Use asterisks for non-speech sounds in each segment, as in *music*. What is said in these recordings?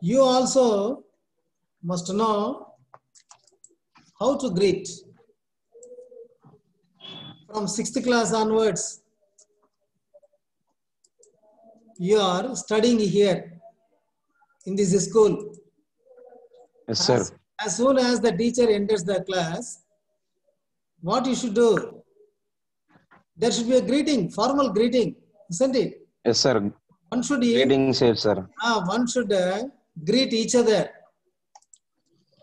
You also must know how to greet. From sixth class onwards, you are studying here in this school. Yes, sir. As, as soon as the teacher enters the class, what you should do? There should be a greeting, formal greeting, isn't it? Yes, sir. One should Greetings, here, sir. Ah, one should uh, greet each other.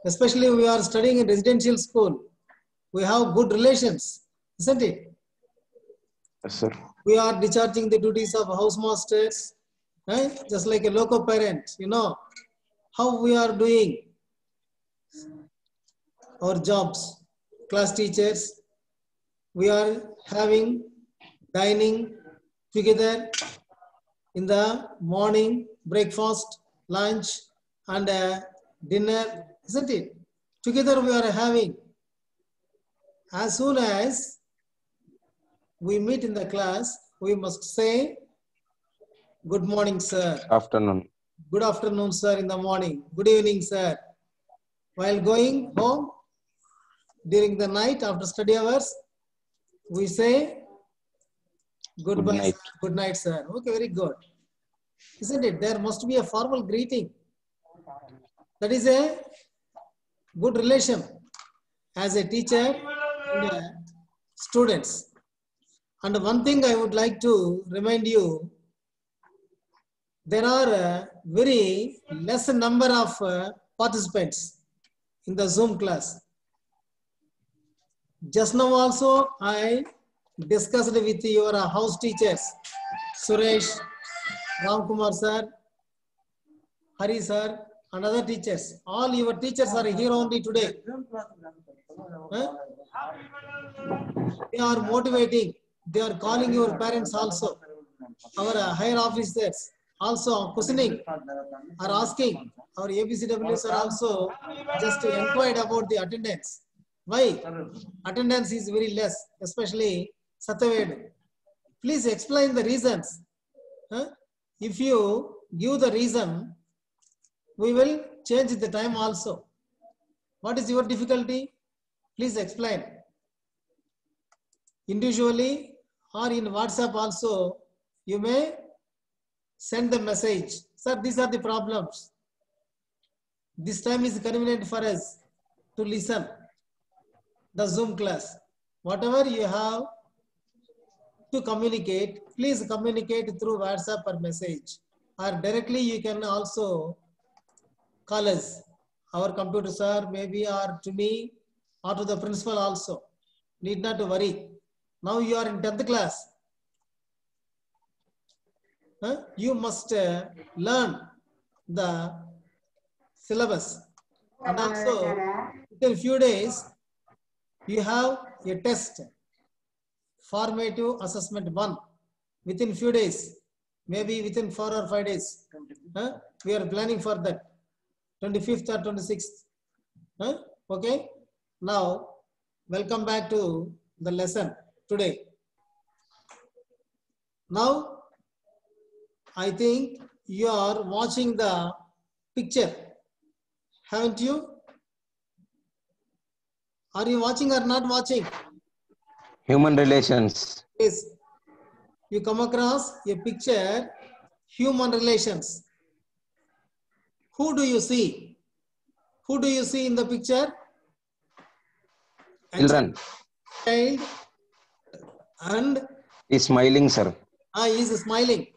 Especially we are studying in residential school. We have good relations, isn't it? Yes, sir. We are discharging the duties of housemasters, right? Just like a local parent, you know, how we are doing our jobs, class teachers. We are having dining together in the morning, breakfast, lunch, and uh, dinner, isn't it? Together we are having. As soon as we meet in the class, we must say, Good morning, sir. Afternoon. Good afternoon, sir, in the morning. Good evening, sir. While going home, during the night after study hours, we say, Goodbye, Good night. sir. Good night, sir. Okay, very good. Isn't it? There must be a formal greeting. That is a good relation as a teacher and uh, students. And one thing I would like to remind you, there are a very less number of uh, participants in the Zoom class. Just now also I discussed with your uh, house teachers, Suresh, Ramkumar sir, Hari sir, and other teachers. All your teachers are here only today. Huh? They are motivating. They are calling your parents also. Our uh, higher officers also questioning are asking. Our ABCWs are also just inquired about the attendance. Why? Attendance is very less, especially Satyaved. Please explain the reasons. Huh? If you give the reason, we will change the time also. What is your difficulty? Please explain. Individually or in WhatsApp also, you may send the message. Sir, these are the problems. This time is convenient for us to listen the Zoom class. Whatever you have to communicate, please communicate through WhatsApp or message. Or directly you can also call us. Our computer sir, maybe or to me or to the principal also. Need not to worry. Now you are in 10th class. Huh? You must uh, learn the syllabus. And also, within few days, you have a test, formative assessment one, within few days, maybe within four or five days. Huh? We are planning for that, 25th or 26th. Huh? Okay, now welcome back to the lesson today. Now, I think you are watching the picture, haven't you? Are you watching or not watching? Human relations. Yes. You come across a picture, human relations. Who do you see? Who do you see in the picture? Children. child and He's smiling, sir. ah, he is smiling.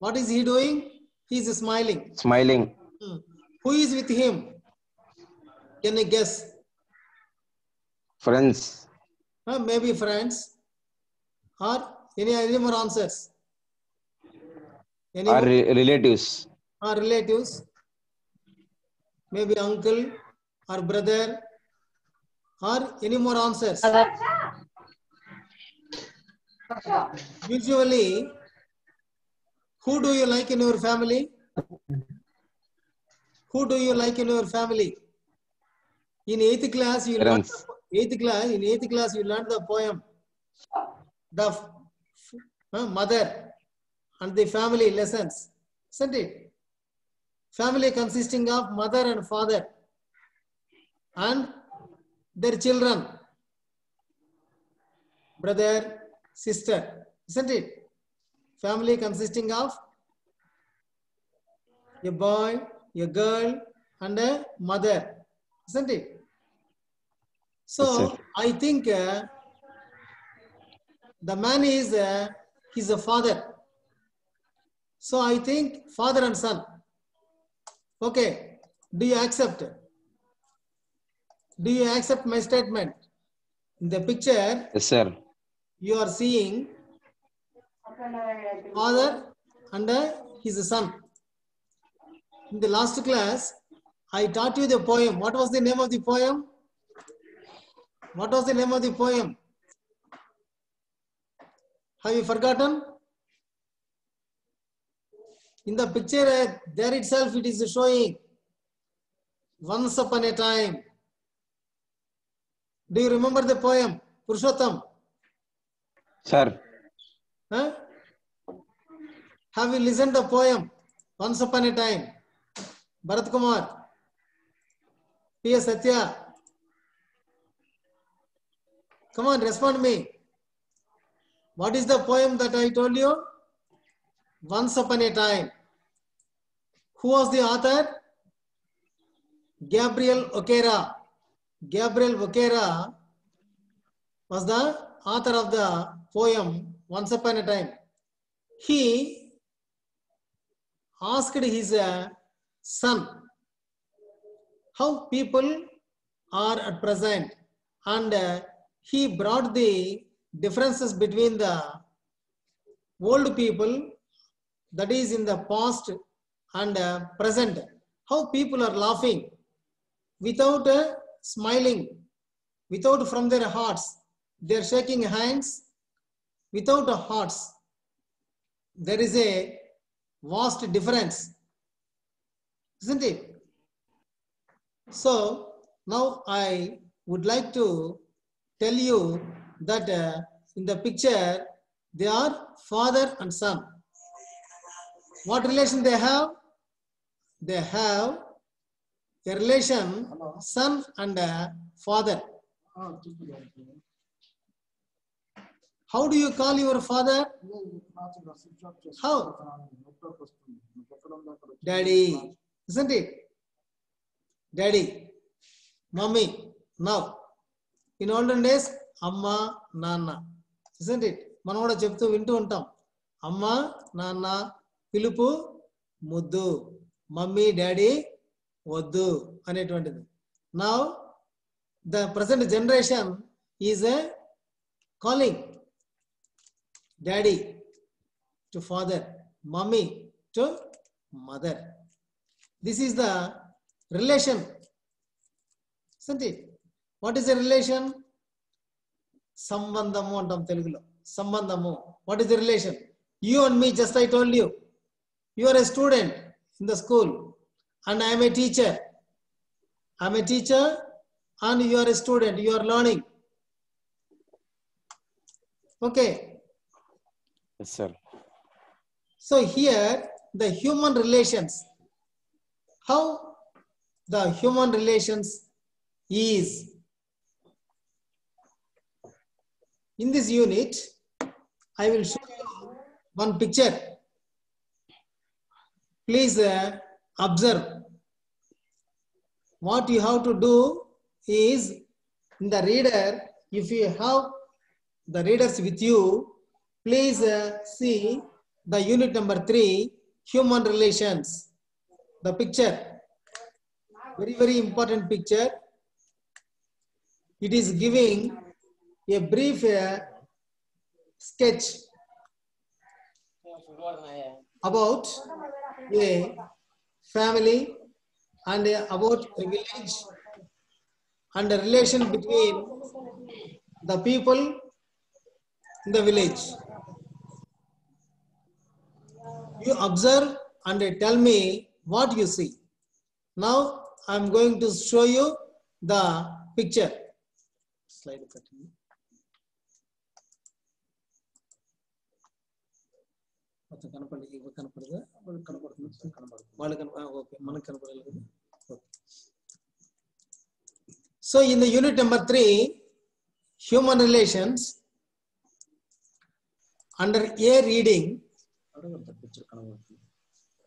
What is he doing? He is smiling. Smiling. Hmm. Who is with him? Can you guess? Friends. Huh? Maybe friends or any, any more answers? Any Or more? re- relatives. or relatives, maybe uncle or brother, or any more answers. Usually, who do you like in your family? Who do you like in your family? In eighth class, you Parents. Eighth class. In eighth class, you learned the poem, the uh, mother and the family lessons, isn't it? family consisting of mother and father and their children, brother, sister, isn't it? Family consisting of a boy, a girl, and a mother, isn't it? So I think uh, the man is uh, he's a father. So I think father and son. Okay, do you accept? Do you accept my statement? In the picture, Yes, sir. you are seeing father and uh, his son. In the last class, I taught you the poem. What was the name of the poem? What was the name of the poem? Have you forgotten? In the picture, uh, there itself it is showing once upon a time. Do you remember the poem? Purushottam? Sir. Huh? Have you listened the poem Once Upon a Time? Bharat Kumar, P.S. Satya. Come on, respond me. What is the poem that I told you? Once Upon a Time. Who was the author? Gabriel Okera. Gabriel Okera was the author of the poem Once Upon a Time. He asked his uh, son how people are at present and uh, he brought the differences between the old people that is in the past and uh, present. How people are laughing without uh, smiling without from their hearts. They are shaking hands without a hearts. There is a vast difference isn't it? So now i would like to tell you that uh, in the picture they are father and son. What relation they have? They have a relation son and uh, father. How do you call your father? How? daddy. Isn't it? Daddy. Mommy. Now in olden days అమ్మ నాన్న isn't it మనం కూడా చెప్తూ వింటూ ఉంటాం. అమ్మ నాన్న పిలుపు ముద్దు మమ్మీ డాడీ వద్దు అనేటువంటిది. నా the present generation is a calling daddy to father mummy to mother this is the relation isn't it? What is the relation సంబంధము అంటాం తెలుగులో సంబంధము what is the relation you and me just I told you you are a student in the school and I'm a teacher I'm a teacher and you are a student you are learning okay Yes, sir. So here the human relations, how the human relations is. In this unit, I will show you one picture. Please uh, observe. What you have to do is in the reader, if you have the readers with you, please uh, see the unit number three, human relations. The picture, very, very important picture. It is giving a brief uh, sketch about a family and about village and the relation between the people in the village. You observe and tell me what you see. Now I am going to show you the picture. Slide continue. కొంచెం కనపడి ఇవి కనపడదా వాళ్ళకి కనపడుతుంది కనపడుతుంది వాళ్ళు కనప okay మనకు కనపడాలి కదా okay so in the unit number three human relations under A reading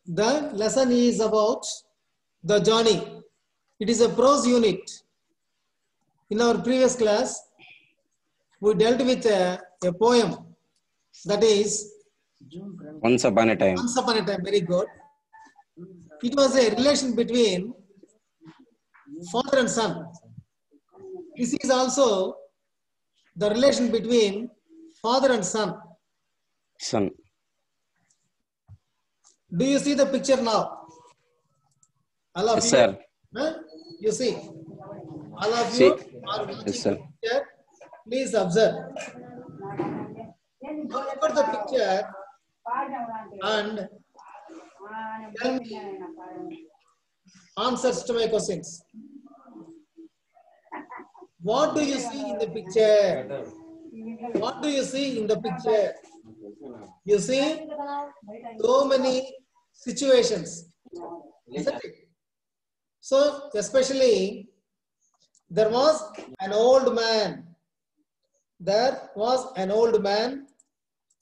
the lesson is about the journey it is a prose unit in our previous class we dealt with a, a poem that is once upon a time. once upon a time very good it was a relation between father and son this is also the relation between father and son Son. do you see the picture now all of Yes, you sir. Huh? You see, all of See. you are watching Yes, sir. the picture. Please observe. At the picture and answers to my questions. What do you see in the picture? What do you see in the picture? You see so many situations, isn't it? So, especially, there was an old man. There was an old man.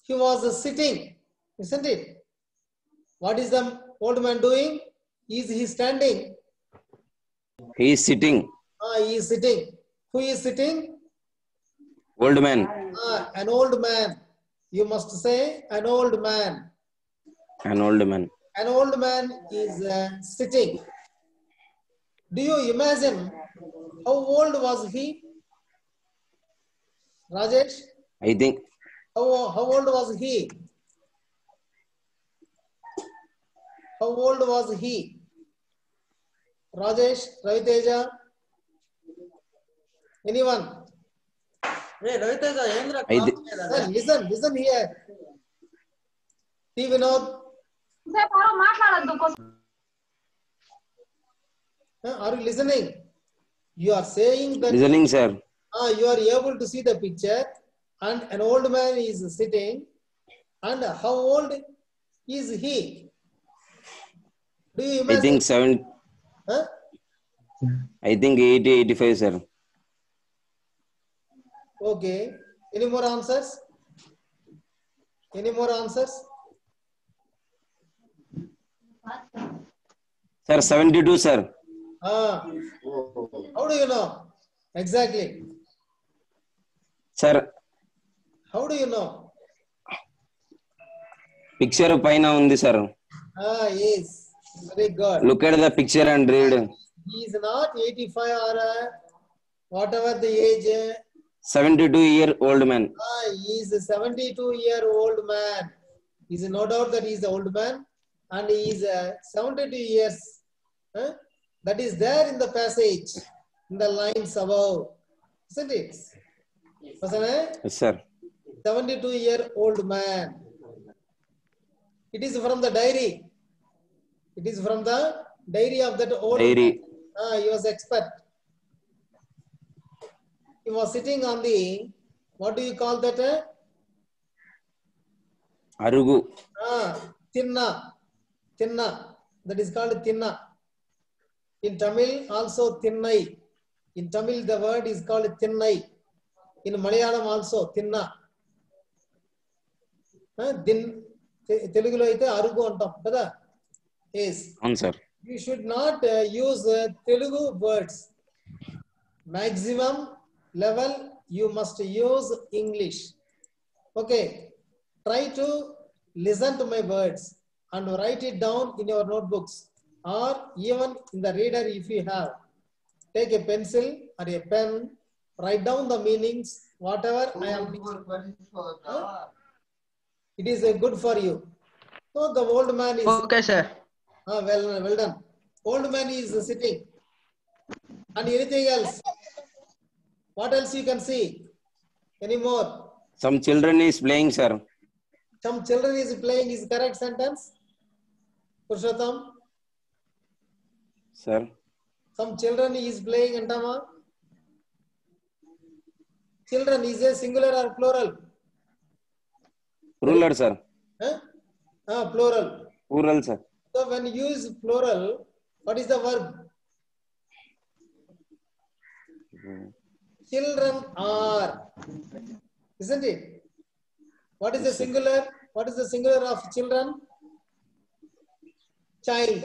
He was sitting, isn't it? What is the old man doing? Is he standing? He is sitting. Ah, he is sitting. Who is sitting? Old man. Ah, an old man. You must say an old man. An old man. An old man is uh, sitting. Do you imagine how old was he? Rajesh, I think how, how old was he? How old was he? Rajesh, Raviteja? Anyone? Hey, Raviteja, Yendra, listen, listen here. See, Vinod. Are you listening? You are saying that. Listening, sir. Ah, you are able to see the picture, and an old man is sitting. And how old is he? Do you I imagine? think seven. Huh? I think 80, 85, sir. Okay. Any more answers? Any more answers? Sir, 72, sir. Ah, how do you know? Exactly. Sir, How do you know? picture పైన ఉంది sir. Ah, yes. Very good. Look at the picture and read. He is not 85 or uh, whatever the age. uh, 72 year old man. Ah, he is a 72 year old man. Is no doubt that he is an old man and he is uh, 72 years. huh? That is there in the passage, in the lines above. Isn't it? Yes, sir. 72 year old man. It is from the diary. It is from the diary of that old Diary. Ah, he was expert. He was sitting on the, what do you call that? eh? అరుగు Ah, Tinna. Tinna. That is called Tinna. In Tamil, also Tinnai. In Tamil, the word is called Tinnai. In Malayalam, also Tinna. Ah, Din, తె- తెలుగులో అయితే అరుగు అంటాం కదా is answer. We should not uh, use uh, Telugu words. Maximum level, you must use English. Okay, try to listen to my words and write it down in your notebooks or even in the reader if you have. Take a pencil or a pen, write down the meanings, whatever I am. It is uh, good for you. So the old man is. Okay, sir. Ah, well, well done. Old man is sitting. And anything else? What else you can see? Any more? Some children is playing, sir. Some children is playing is correct sentence. Purushottam. Sir. Some children is playing antama. Children is a singular or plural? Plural, sir. Huh? Ah, plural. Plural, sir. So when you use plural, what is the verb? Children are. Isn't it? What is the singular? What is the singular of children? Child.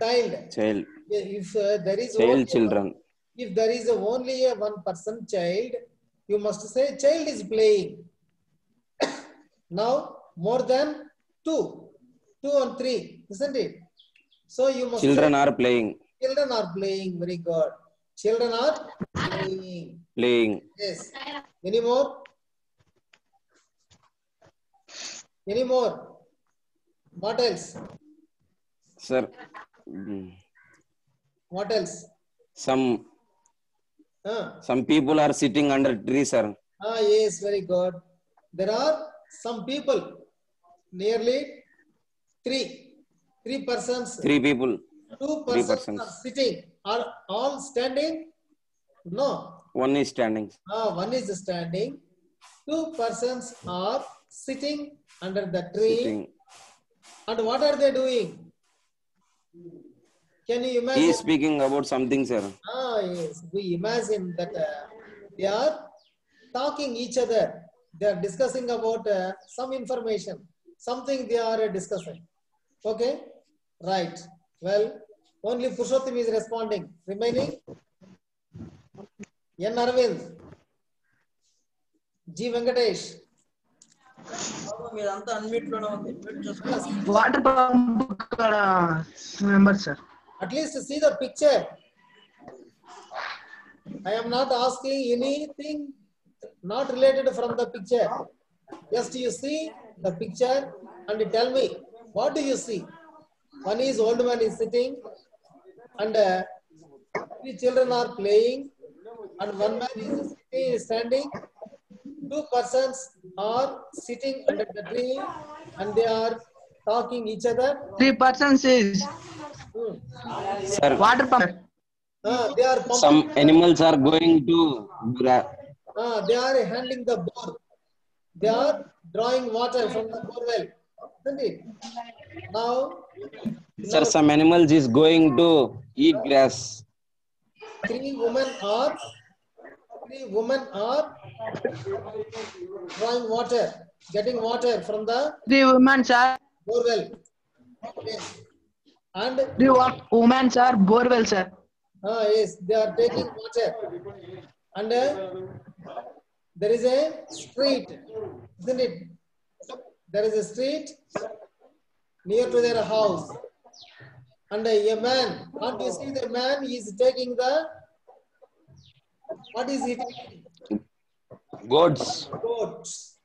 Child. child If uh, there is child only children if there is only a one person child, you must say child is playing. *coughs* now more than two, two and three, isn't it? So you must children are playing children are playing. Very good. Children are playing. playing Yes. Any more? Any more? What else? sir What else? some Huh? some people are sitting under tree sir Ah, yes, very good. There are some people, nearly three, three persons, three people two persons, persons. are sitting. Are all standing? No. one is standing Ah, one is standing. Two persons are sitting under the tree. sitting And what are they doing? Can you imagine? he is speaking about something sir Ah, yes. We imagine that uh, they are talking each other. They are discussing about uh, some information, something they are uh, discussing. Okay? Right. Well, only Purushottam is responding. Remaining? N. Arvind. G. Venkatesh. బాబు మీరంతా unmute లోనే ఉంది mute చేసుకోండి water pump కాడ member sir At least see the picture. I am not asking anything not related from the picture. Just you see the picture and tell me What do you see? One is old man is sitting and uh, three children are playing and one man is sitting, standing. Two persons are sitting under the tree and they are talking each other. Three persons is hmm. Sir, water pump. Uh, they are pumping. Some animals are going to grab. Uh, ah, they are handling the bore. They are drawing water from the bore well isn't it? Now, sir, now, some animals is going to eat grass. Three women are three women are drawing water, getting water from the three women sir borewell. Yes. And three women are borewell sir. Ah yes, they are taking water, and uh, there is a street, isn't it? There is a street near to their house. And a man, can't you see the man? He is taking the, what is he taking? goats Goats.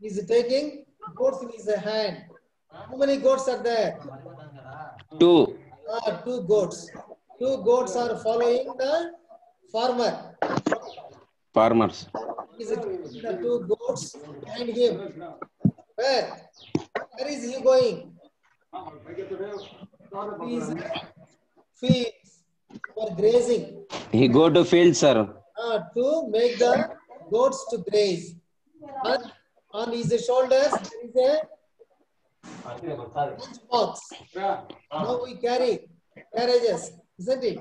He is taking goats in his hand. How many goats are there? two Ah, two goats. Two goats are following the farmer. farmers He is taking the two goats behind him. Where? Where is he going? Is fields for grazing. he go to field sir uh, to make the goats to graze. And on his shoulders there is a box. Now we carry carriages, isn't it?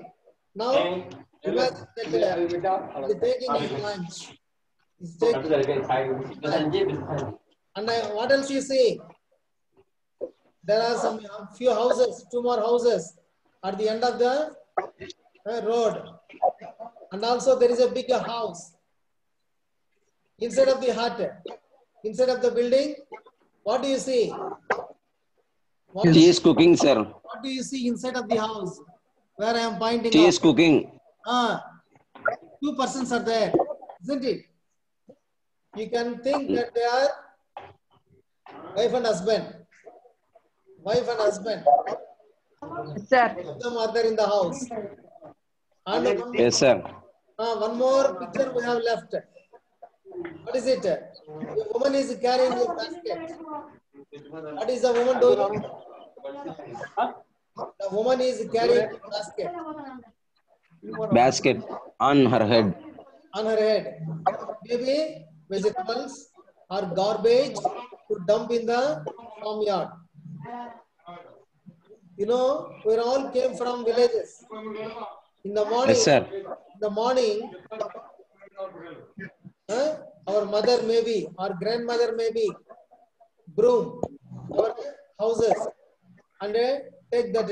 Now imagine that uh, taking his lunch. He's taking, and I, what else you see? There are some few houses, two more houses at the end of the uh, road. And also there is a bigger house. Inside of the hut, inside of the building, what do you see? What, he is cooking sir what do you see inside of the house? Where I am pointing he out? is cooking Ah, two persons are there, isn't it? You can think that they are wife and husband. Wife and husband. Sir Both of them are there in the house. And one, yes sir ah, one more picture we have left. What is it? The woman is carrying a basket. What is the woman doing? The woman is carrying a basket basket on her head on her head. Maybe vegetables or garbage to dump in the farmyard. You know, we all came from villages. In the morning, Yes, sir. in the morning, huh, our mother maybe, our grandmother maybe, broom our houses and uh, take or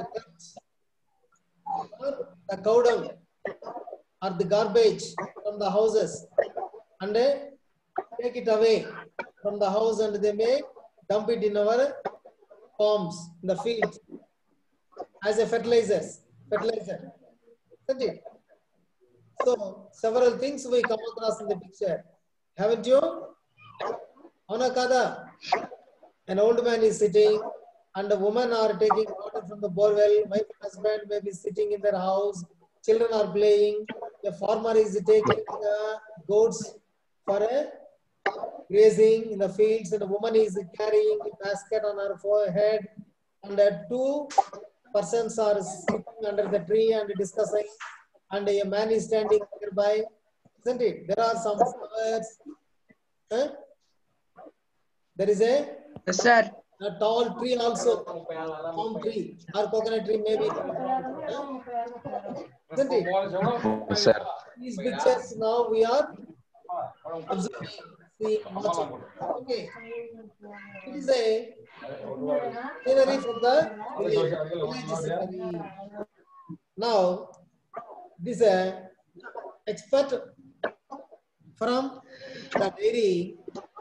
the cow dung or the garbage from the houses and uh, take it away from the house and they may dump it in our farms, in the fields as a fertilizers, fertilizer. Isn't it? So several things we come across in the picture. Haven't you? Avuna kada? An old man is sitting and a woman are taking water from the borewell. My husband may be sitting in their house. Children are playing. The farmer is taking uh, goats for a grazing in the fields and a woman is carrying a basket on her forehead and uh, two persons are sitting under the tree and discussing and a man is standing nearby isn't it? There are some flowers. Huh? there is a, Yes, sir. a tall tree also. Palm tree or coconut tree maybe. Isn't it? Yes, sir. these pictures now we are observing, seeing, watching. Okay. It is a scenery from the village, village. Now, this uh, expert from the dairy,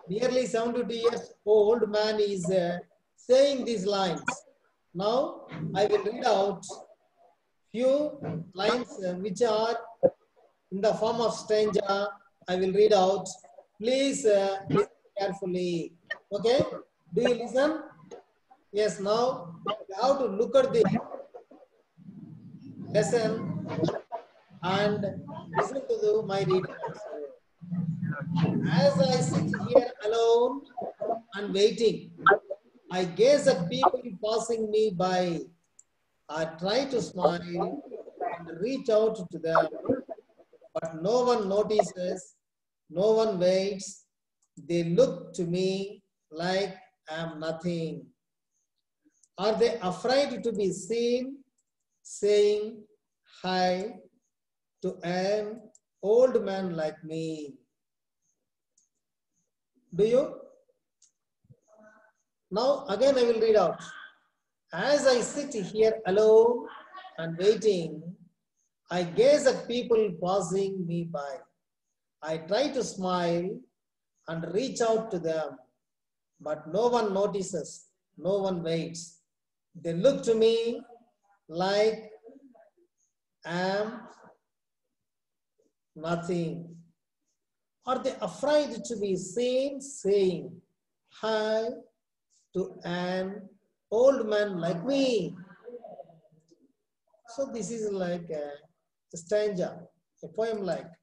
nearly 72 years old man is uh, saying these lines. Now, I will read out few lines uh, which are in the form of stanza. I will read out. Please uh, listen carefully. Okay? Do you listen? Yes, now how to look at the lesson and listen to the, my reading. As I sit here alone and waiting, I gaze at people passing me by. I try to smile and reach out to them, but no one notices, no one waits. They look to me like I'm nothing. Are they afraid to be seen saying hi to an old man like me? Do you? Now again I will read out. As I sit here alone and waiting, I gaze at people passing me by. I try to smile and reach out to them, but no one notices, no one waits. They look to me like I am nothing. Are they afraid to be seen saying hi to an old man like me? So this is like a stanza, a poem like.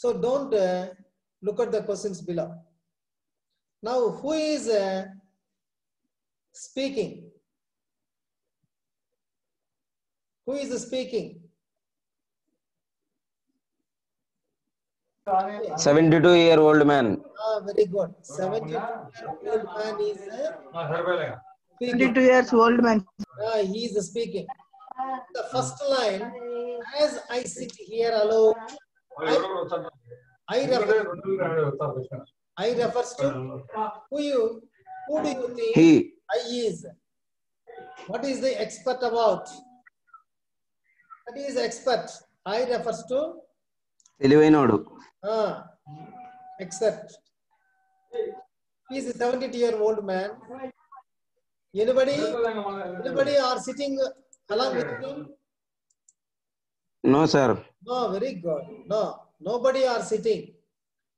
So don't uh, look at the questions below. Now, who is uh, speaking? Who is speaking? 72 year old man. Ah, very good. 72 year old man is uh, speaking. 22 years old man. Ah, he is speaking. The first line, as I sit here alone, I refer, I refers to who you, who do you think He. I is? What is the expert about? What is expert? I refers to తెలివైనోడు ah, expert. He is a 72 year old man. Anybody, anybody are No, sir. No, very good. No, nobody are sitting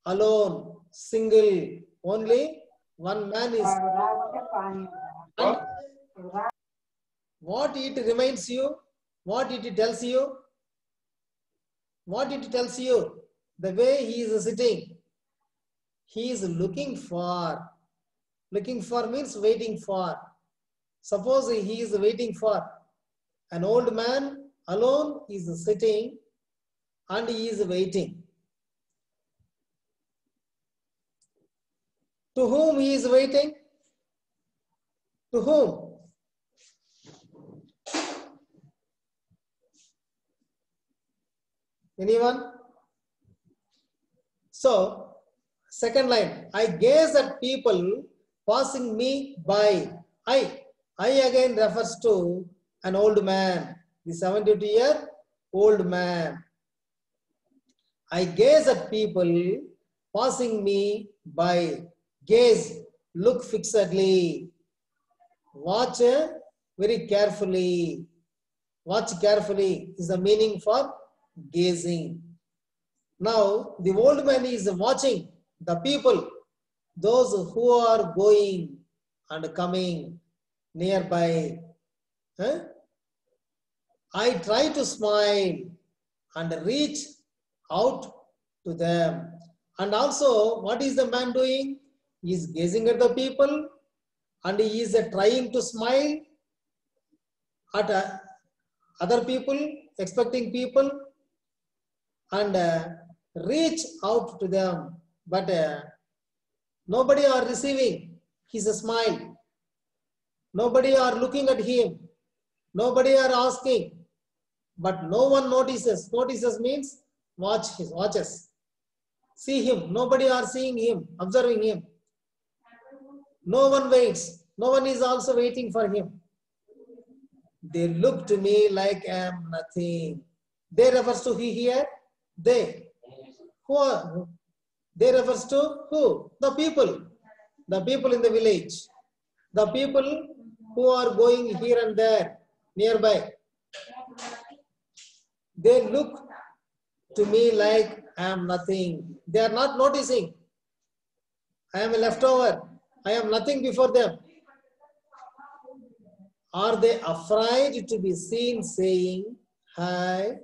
alone, single. Only one man is. What it reminds you? What it tells you? What it tells you? The way he is sitting. He is looking for. Looking for means waiting for. Suppose he is waiting for an old man alone is sitting and he is waiting. To whom he is waiting? To whom? Anyone? So, second line, I gaze at people passing me by. I, I again refers to an old man, the 72 year old man. I gaze at people passing me by. Gaze, look fixedly. Watch uh, very carefully. Watch carefully is the meaning for gazing. Now, the old man is watching the people, those who are going and coming nearby. Huh? I try to smile and reach out to them. And also, what is the man doing? He is gazing at the people and he is trying to smile at uh, other people, expecting people, and uh, reach out to them. But uh, nobody are receiving his smile. Nobody are looking at him. Nobody are asking. But no one notices. Notices means watch his watches. See him. Nobody are seeing him, observing him. No one waits. No one is also waiting for him. They look to me like I am nothing. They refers to he here. They. Who are? They refers to who? The people. The people in the village. The people who are going here and there nearby. They look to me like I am nothing. They are not noticing. I am a leftover. I am nothing before them. Are they afraid to be seen saying hi?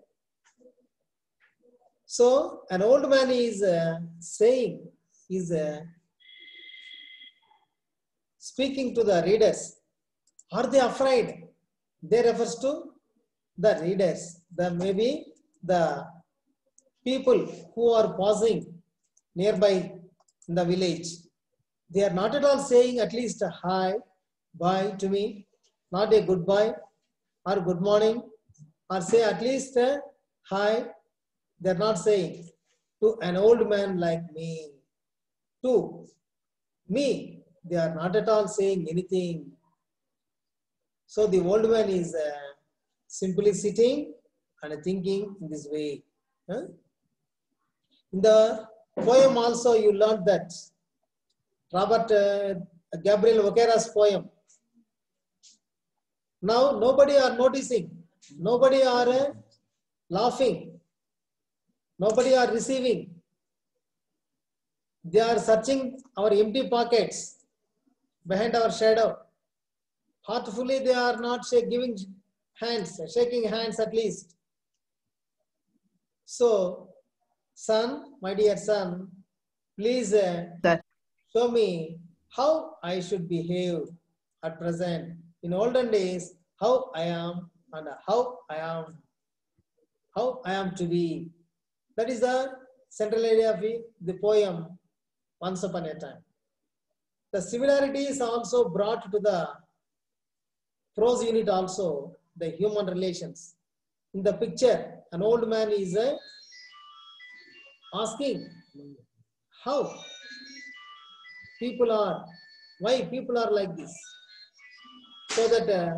So an old man is uh, saying, is uh, speaking to the readers. Are they afraid? They refers to the readers, the maybe the people who are passing nearby in the village. They are not at all saying at least a hi, bye to me, not a goodbye or good morning, or say at least a hi. They are not saying to an old man like me. To me, they are not at all saying anything. So the old man is uh, simply sitting and thinking in this way. Huh? In the poem also you learned that Robert uh, Gabriel Okara's poem. Now nobody are noticing, nobody are uh, laughing, nobody are receiving. They are searching our empty pockets behind our shadow. Heartfully they are not giving hands, shaking hands at least. So, son, my dear son, please uh, show me how I should behave at present. In olden days, how I am and how I am, how I am to be. That is the central idea of the- the poem Once Upon a Time. The similarity is also brought to the prose unit also, the human relations. In the picture, an old man is uh, asking how people are, why people are like this. So that uh,